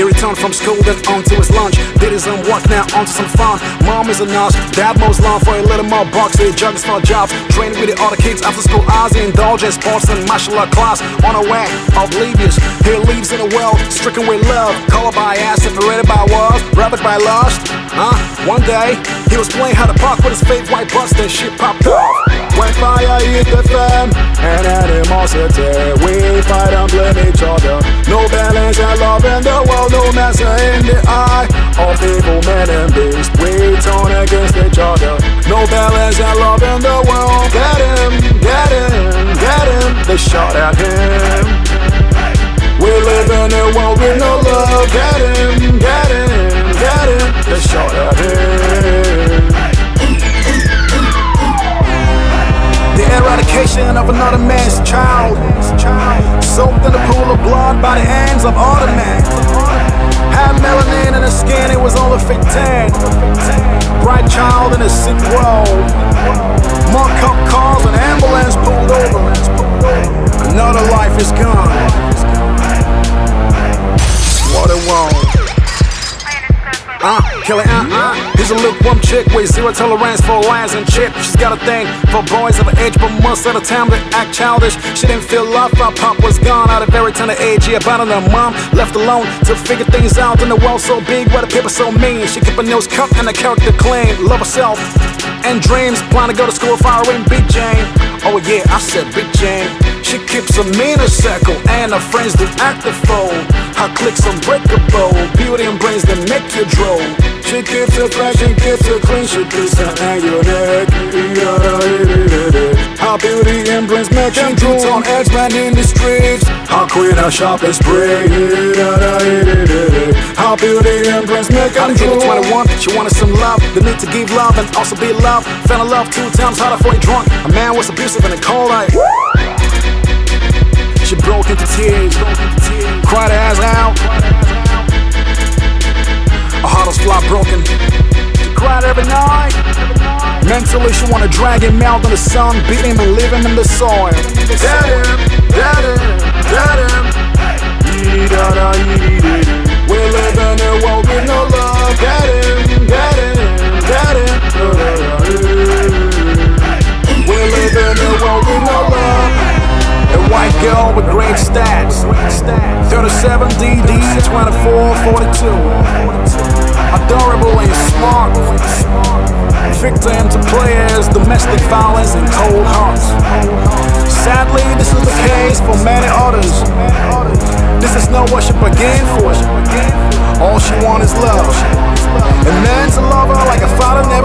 return from school, then on to his lunch. Did his own work, now onto some fun. Mom is a nurse, dad mows lawn for a little more bucks. He juggles for jobs, training with the other kids after school hours. He indulge in sports and martial art class. On a way, oblivious, he leaves in a world stricken with love. Colored by ass, separated by walls, ravaged by lust. Huh? One day, he was playing how to park with his fake white bus, then shit popped off. When fire hit the fan and animosity, we fight and blame each other. World, in the eye of evil men and beasts. We turn against each other. No balance and love in the world. Get him, get him, get him. They shot at him. We live in a world with no love. Get him, get him, get him. They shot at him. The eradication of another man's child. Soaked in a pool of blood by the hands of other men. Had melanin in his skin, it was only fake tan. Bright child in a sick world. More cop cars and ambulance pulled over. Another life is gone. What a world. Uh, killer, uh, uh. Here's a lukewarm chick with zero tolerance for lies and chip. She's got a thing for boys of age, but most of the time they act childish. She didn't feel love, her pop was gone at a very tender age. He abandoned her mom, left alone to figure things out in the world so big, where the people so mean. She kept her nose cut and her character clean. Love herself and dreams, plan to go to school following Big Jane. Oh yeah, I said Big Jane. She keeps a meaner circle and her friends do act the foe. Her clicks unbreakable, beauty and brains that make you droll. She keeps her fresh and keeps her clean, she keeps her and your neck. Her beauty brains make you drool. on edge man in the streets. Her queen, her shopping spree. Her beauty brains make you drool. 21, she wanted some love, the need to give love and also be loved. Fell in love two times harder for a drunk. A man was abusive in a cold night. She broke into tears, cried her ass out. Broken. She cried every night. Mentally, she wanna drag him out in the sun, beat him and leave him in the soil. Get him, get him, get him. We live in a world with no love. Get him, get him, get him. We live in a world with no love. A white girl with great stats 37 DD, 24, 42 Adorable and smart. Victim to players, domestic violence and cold hearts. Sadly, this is the case for many others. This is no worship began for All she wants is love. A man to love her like a father never